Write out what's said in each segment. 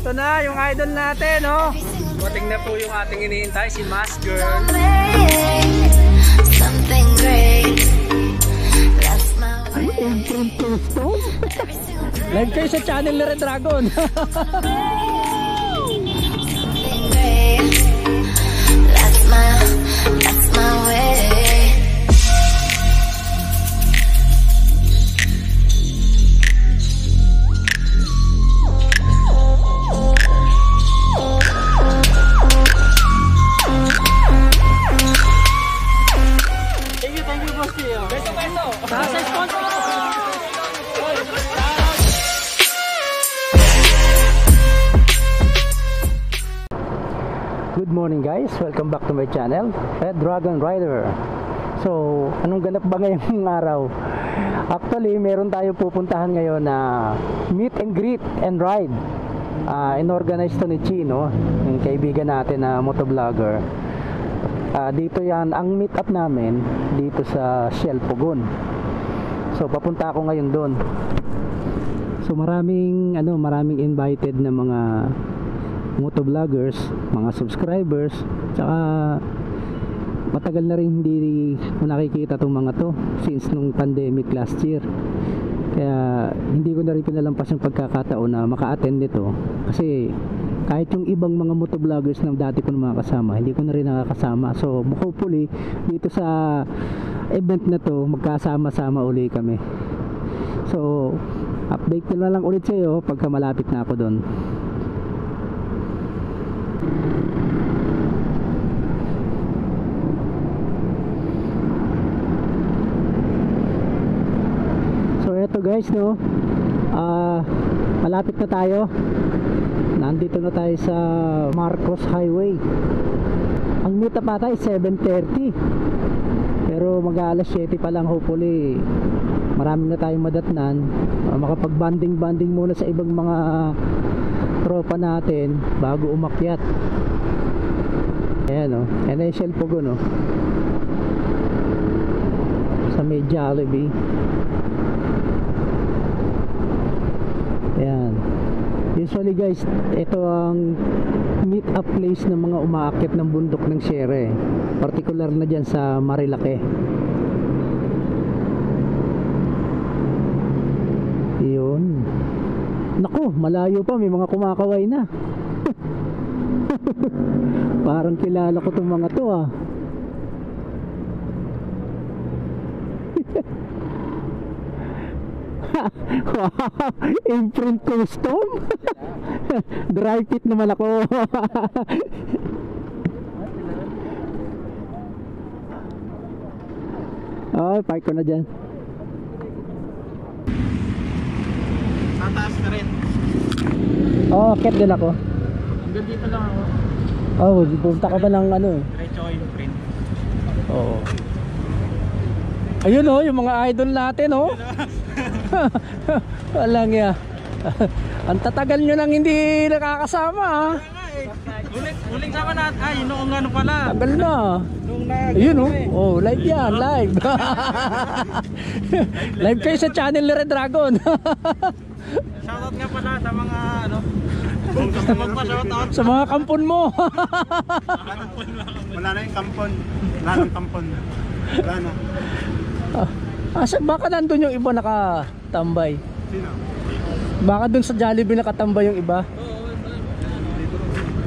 Eto na, yung idol natin, no? Buting na po yung ating iniintay, si Mask Girl. Something great. That's my way. Live kayo sa channel ni Red Dragon. Something great. That's my, that's my way. Morning guys, welcome back to my channel, Red Dragon Rider. So, anong ganap ba ngayong araw? Actually, meron tayo pupuntahan ngayon na meet and greet and ride. Ah, inorganize to ni Chino, yung kaibigan natin na motovlogger. Ah, dito yan, ang meet up namin dito sa Shell Pugon. So, papunta ako ngayon doon. So, maraming ano, maraming invited na mga motovloggers, mga subscribers, tsaka matagal na rin hindi ko nakikita tong mga to since nung pandemic last year. Kaya hindi ko na rin pinalampas yung pagkakataon na maka-attend nito kasi kahit yung ibang mga motovloggers na dati ko na mga kasama, hindi ko na rin nakakasama. So, hopefully, dito sa event na to, magkasama-sama uli kami. So, update ko na lang ulit sa iyo pagka malapit na ako doon. So eto guys no? Ah malapit na tayo. Nandito na tayo sa Marcos Highway. Ang meet up ata is 7.30 pero mag alas 7 pa lang hopefully marami na tayong madatnan. Uh, makapag banding banding muna sa ibang mga tropa natin bago umakyat ayan o oh. NSL Pogo no sa may Jollibee Ayan. Usually guys, ito ang meet up place ng mga umaakyat ng bundok ng Sierra. eh. Particular na dyan sa Marilake. Yun. Nako, malayo pa. May mga kumakaway na. Parang kilala ko itong mga to ah. wow, imprint custom. Dry fit naman ako. oh, park ko na dyan. Tataas ka rin. Oh, ket din ako. Hanggang dito lang ako. Oh, punta ka ba ng ano eh? Diretso ko yung print. Oo. Ayun oh, yung mga idol natin oh. Walang ya. Ang tatagal nyo nang hindi nakakasama ah. Uling, uling sama natin. Ay, noong ano pala. Tagal na. Noong nag... Ayun oh. Oh, live yan, live. live kayo sa channel ni Red Dragon. Shoutout nga pala sa mga ano. Gusto magpa-shoutout. sa mga kampon mo. Wala na yung kampon. Wala na yung kampon. Wala na. Asa baka nandun yung iba nakatambay. Sino? Baka dun sa Jollibee nakatambay yung iba.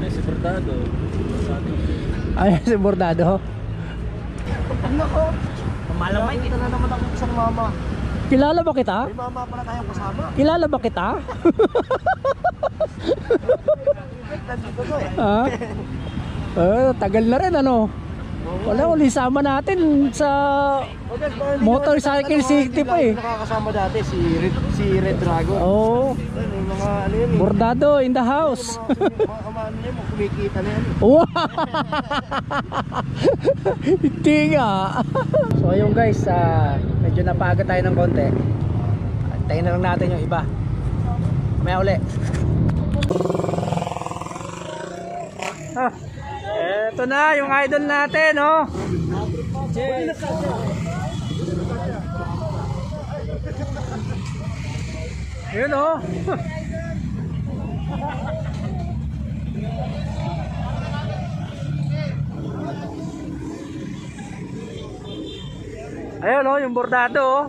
Ay, si Bordado. Ay, si Bordado. Malamay. Kita na naman ako sa mama. Kilala ba kita? May mama pala tayong kasama. Kilala ba kita? Nandito ko eh. Ha? Eh, tagal na rin ano. Wala, uli sama natin sa Motorcycle City pa eh. Nakakasama dati si Red, si Red Dragon. Oh, yung mga ano yun eh. Bordado in the house. Mga ano yun, kumikita na yan. Wow! Hindi nga. So ayun guys, ah, medyo napaga tayo ng konti. Antayin na lang natin yung iba. May uli. Ah, eto na yung idol natin, oh. Yun oh. Ayun oh, yung bordado oh.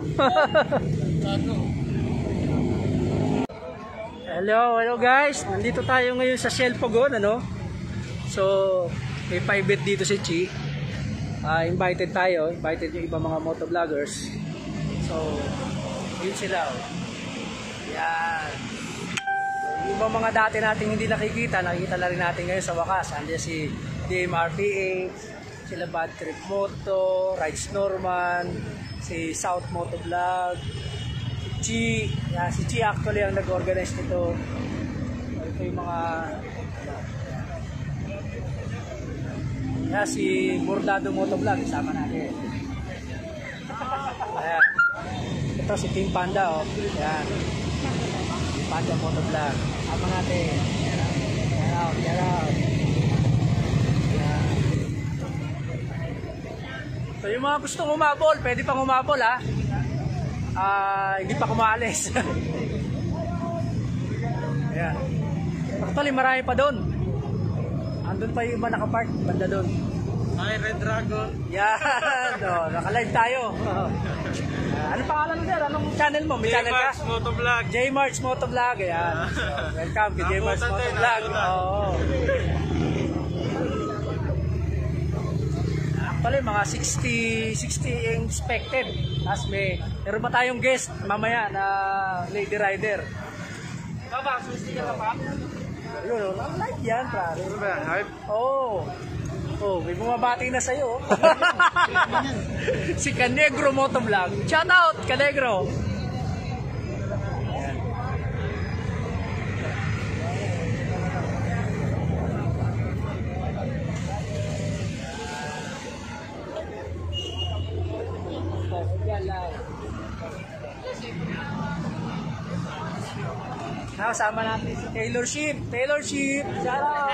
hello, hello guys. Nandito tayo ngayon sa Shell Pogon, ano? So, may private dito si Chi. Ah, invited tayo, invited yung ibang mga motovloggers. So, yun sila oh. Yan. Yung ibang mga dati nating hindi nakikita, nakikita na rin natin ngayon sa wakas. Andiyan si DMRPH, sila Bad Trip Moto, Rides Norman, si South Moto Vlog, si Chi. Yan, si Chi actually ang nag-organize nito. Ito yung mga yan, si Bordado Moto Vlog, isama natin. Ayan. Ito si Team Panda, oh. Yan. Team Panda Moto Vlog. Sama natin. Yan out, yan out. So yung mga gustong umabol, pwede pang umabol ha. Ah, hindi pa kumaalis. Ayan. Actually, marami pa doon. Andun pa yung iba nakapark, banda doon. Hi, Red Dragon. Yan, oh, naka-live tayo. Ah, ano pangalan mo sir? Anong channel mo? May channel ka? J-Max Motovlog. J March Motovlog, ayan. So, welcome kay J March Nabutan tayo, Motovlog. Oo. Actually, mga 60, 60 yung expected. Tapos may, meron pa tayong guest mamaya na lady rider. Baba, susi ka pa? Yun, oh, live yan, pare. Ano ba yan? Hype? Oo. Oh. may bumabati na sa'yo. si Canegro Motovlog. Shout out, Canegro. Ayan. Kasama natin si Taylor Ship. Taylor Ship. Shout out.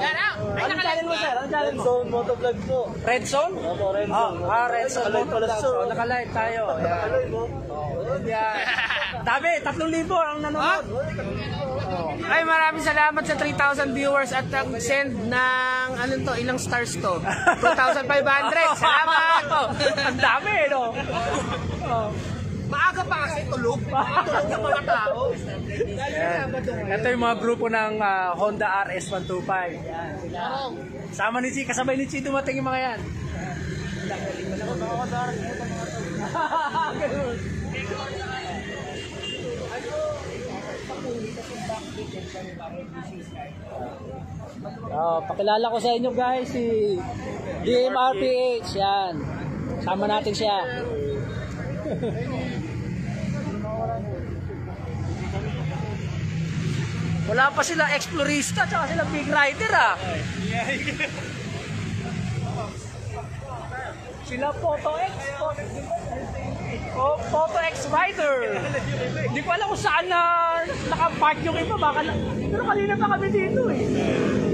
Shout out. Anong channel mo, sir? Anong channel mo? Zone Motovlog po. Red Zone? Opo, Red Oh, Zone. ah, Red Zone. Motovlog. siya. So, nakalive tayo. Nakalive mo. Oh, yan. Dami, 3,000 ang nanonood. Ay, maraming salamat sa 3,000 viewers at ang send ng, ano to, ilang stars to? 2,500. Salamat! ang dami, no? Oh. Kasi tulog. Tulog yung mga tao. Yan. Ito yung mga grupo ng ah, Honda RS125. Yan, sila. Sama ni Chi, kasabay ni Chi dumating yung mga yan. Ganun. Oh, pakilala ko sa inyo guys si DMRPH yan. Sama natin siya. Wala pa sila explorista tsaka sila big rider ah. sila Photo X. Oh, Photo X rider. Hindi ko alam kung saan na nakapark yung iba. Baka na, pero kanina pa kami dito eh.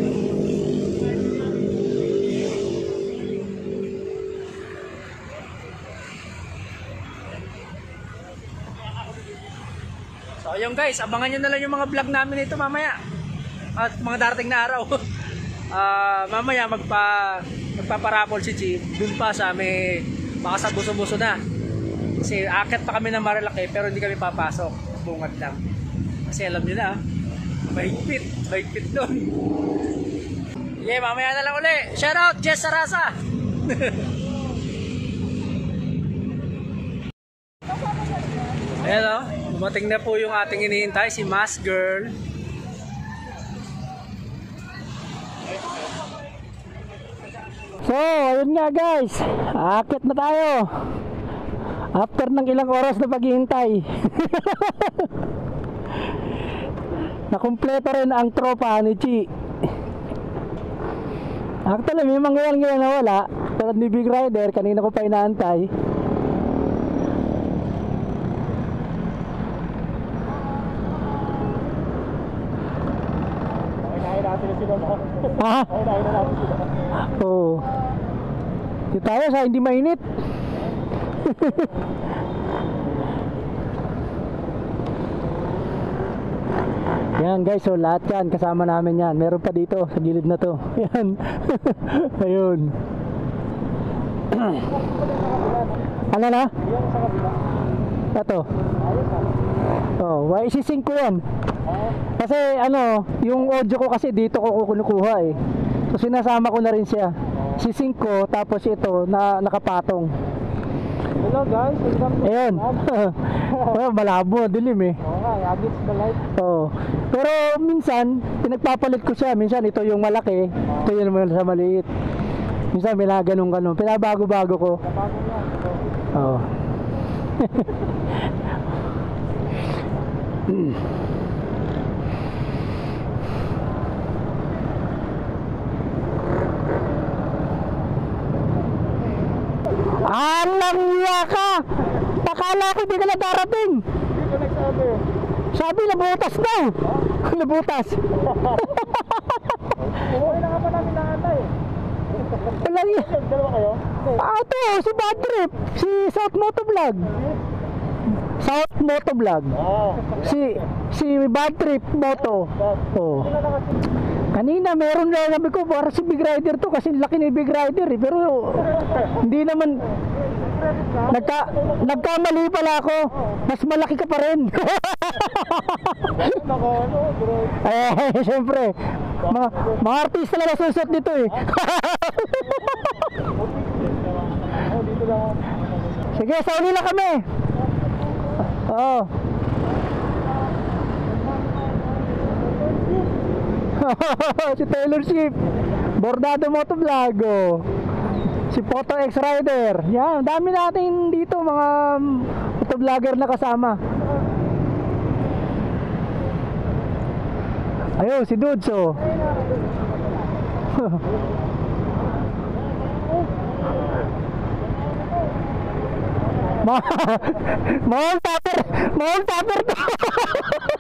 Ayun guys, abangan nyo na lang yung mga vlog namin ito mamaya. At mga darating na araw. Ah, mamaya magpa magpaparapol si Chi dun pa sa may baka sa buso-buso na. Kasi akit pa kami ng Marilaki pero hindi kami papasok. Bungad lang. Kasi alam nyo na, mahigpit. Mahigpit doon. Yeah, mamaya na lang uli. Shout out, Jess Sarasa. Ayan o, dumating na po yung ating iniintay, si Mask Girl. So, ayun nga guys, akit na tayo. After ng ilang oras na paghihintay. Nakumpleto rin ang tropa ni Chi. Actually, may mga ngayon na wala. Tulad ni Big Rider, kanina ko pa inaantay. Ha? Oo. Di tayo sa hindi mainit. Ayan guys, so lahat yan, kasama namin yan. Meron pa dito, sa gilid na to. Ayan. Ayun. ano na? Ito. Oh, why isisync ko yan? Kasi ano, yung audio ko kasi dito ko kukuha eh. So sinasama ko na rin siya. Sisync ko tapos ito na nakapatong. Hello guys, welcome to Ayun. well, malabo, dilim eh. Okay, Agits the light. Oo. Pero minsan, pinagpapalit ko siya. Minsan ito yung malaki, ito yung sa maliit. Minsan may mga ganun ganun. Pinabago-bago ko. Bago na. Oo. Alang niya ka! Pakala ko di ka na darating! hindi ko nagsabi. Sabi nabutas daw! nabutas! Umuwi na nga pa namin nakatay. Walang niya. Dalawa kayo? Ah, ito, si Bad Trip, si South Motovlog. South Motovlog. Oo. Si si Bad Trip Moto. Oh. Kanina meron na sabi ko para si Big Rider to kasi laki ni Big Rider eh. Pero hindi naman nagka nagkamali pala ako. Mas malaki ka pa rin. Eh, syempre. Mga, mga artista na nasusot dito eh. Oh, lang. Sige, sa uli lang kami. Oo. si Taylor Swift. Bordado Motovlog. Oh. Si Photo X Rider. Yan, dami natin dito mga motovlogger na kasama. Ayun, si Dudes oh. Mahal tupper to.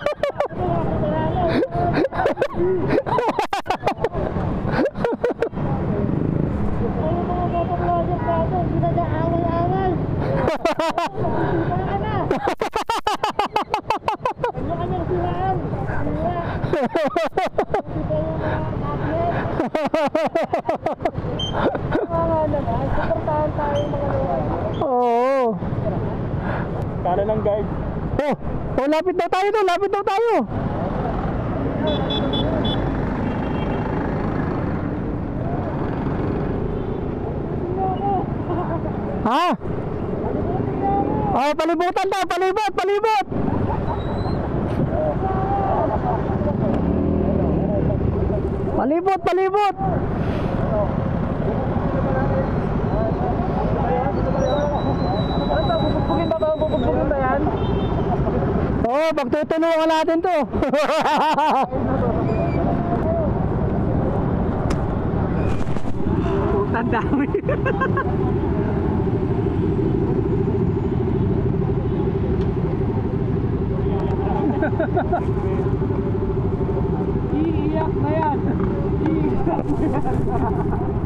Oo. Kala ng guide. Oh, oh, lapit daw tayo to, lapit daw tayo. Ha? Oh, palibutan daw, palibot, palibot. Palibot, palibot. Bubugbugin ba ba? Bubugbugin ba yan? Oo, oh, pagtutulungan natin to. Mo Iiyak na yan. Iiyak na yan.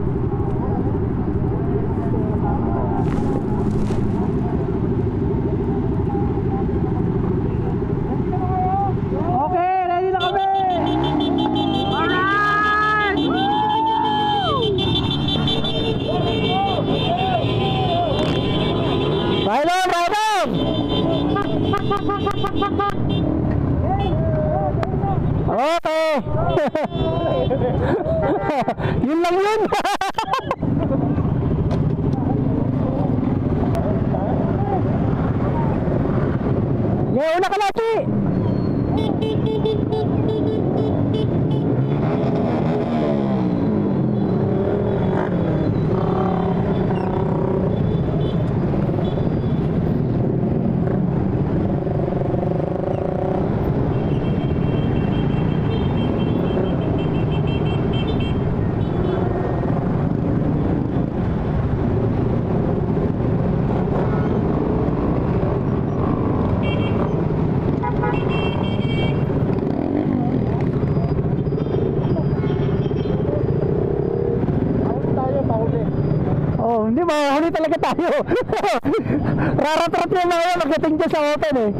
tayo. Raratrat na lang ako magdating dyan sa open eh.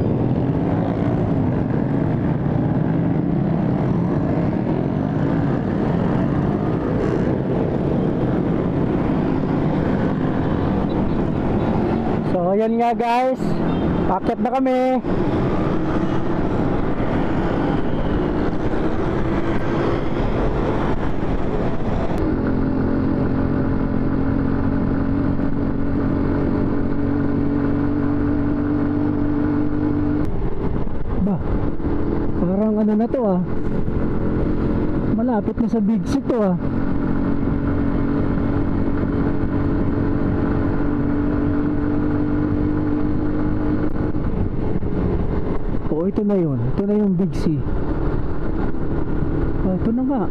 So, ayan nga guys. Packet na kami. Parang ano na to ah. Malapit na sa Big C to ah. Oo, ito na yun. Ito na yung Big C. Ah, ito na nga.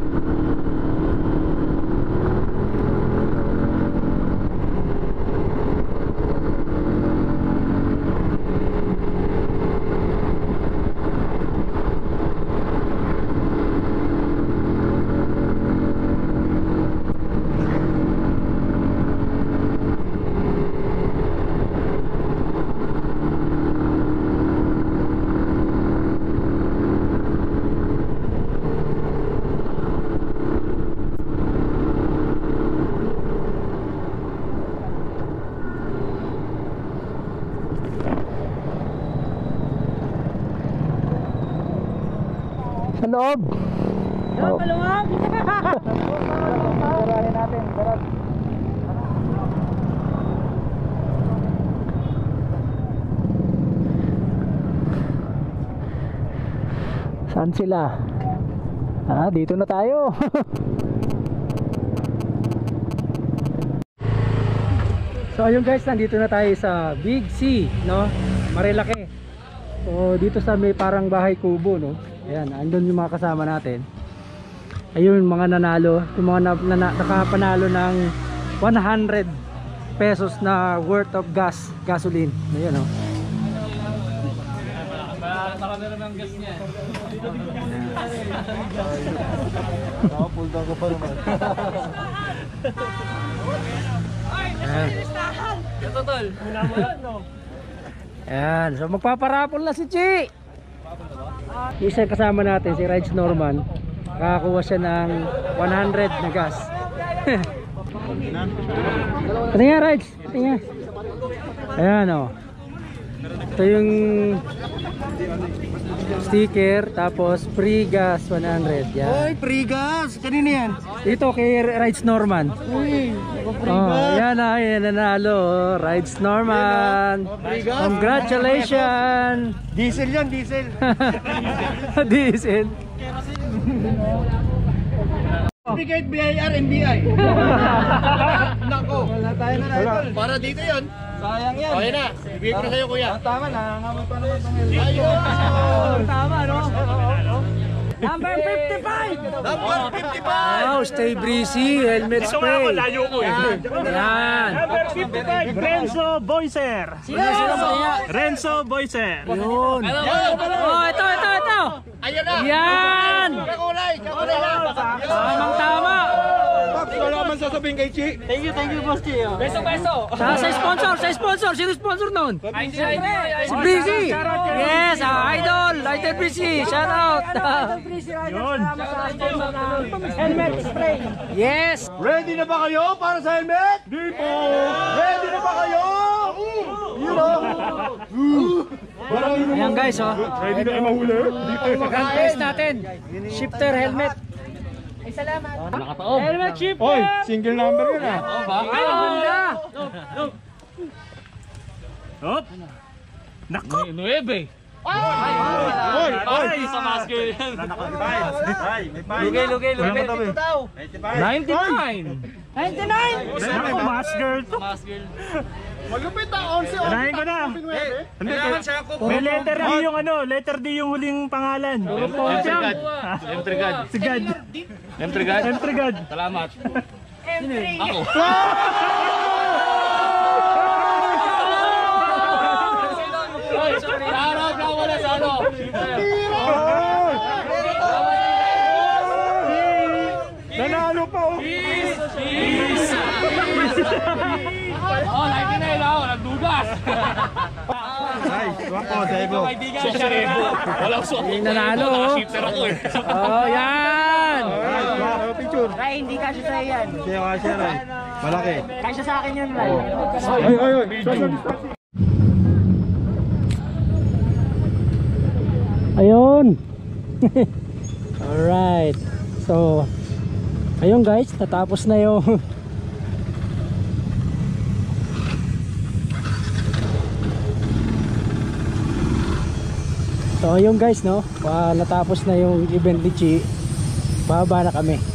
Loob. Oh. Saan sila? Ah, dito na tayo. so ayun guys, nandito na tayo sa Big C, no? Marilaki. So dito sa may parang bahay kubo, no? Ayan, andun yung mga kasama natin. Ayun, mga nanalo, yung mga na, na, nakapanalo ng 100 pesos na worth of gas, gasoline. Ayan, no? Ayan, so magpaparapol na si Chi. Yung Isa kasama natin, si Rides Norman. Kakakuha siya ng 100 na gas. Ito nga, Rides. Ito nga. Ayan, o. Ito yung sticker, tapos free gas 100. Yan. free gas! Kanina yan? Dito kay Rides Norman. Uy, Oh, yan na, yan nanalo. oh. Rides Norman. Congratulations. Diesel yan, diesel. Diesel. Certificate BIR NBI. Nako. Wala tayo na idol. Para dito yon. Sayang yan. Okay na. Bibigay ko na sa'yo kuya. tama na. Nangangamot pa naman itong helmet. Ayun. Tama no? Number 55. Number 55. Wow, stay breezy. Helmet spray. Layo ko eh. Yan. Number 55, Renzo. Sino kaya? Renzo Boyser. Yun. Oh, ito, ito, ito. Ayan na. Yan. Kakulay. Kakulay na. Tamang tama. Pops, wala man sasabihin kay Chi. Thank you, thank you, Boss Gio. Beso, beso. Sa, sa sponsor, sa sponsor. Sino sponsor nun? Si Breezy. Yes, ah, idol. Idol Breezy. Shout out. Yun. Helmet spray. Yes. Ready na ba kayo para sa helmet? Di po. Ready na ba kayo? You know. Ayan guys, oh. Ready na kayo mahuli? Grand prize natin. Shifter helmet. Ay, salamat. Helmet shifter. Oy, single number yun ah. Ay, ang ganda. Hop. Nako. Oy, oy. Ay, sa mask yun. Lugay, lugay, lugay. 99. 99? Nako, mask girl to. Malupit ah, 11 Unahin ko na. Hindi, may letter D yung ano, letter D yung huling pangalan. Emtrigad. Si God. Emtrigad. Emtrigad. Salamat. Ako. Harap lang wala sa ano. Nanalo pa oh. Oh, 99 ako. Nagdugas. Ay, wako, Debo. Kaibigan, siya Debo. Wala ko suot. Yung nanalo, oh. Ako eh. Oh, yan. Alright, picture. Ray, hindi kasya sa'yo yan. Hindi kasya Ray. Malaki. Kasya sa akin yun, Ray. Ay, ay, ay. Ayun. Alright. So, ayun guys, tatapos na yung So, ayun guys, no? Ah, natapos na yung event ni Chi. Bababa na kami.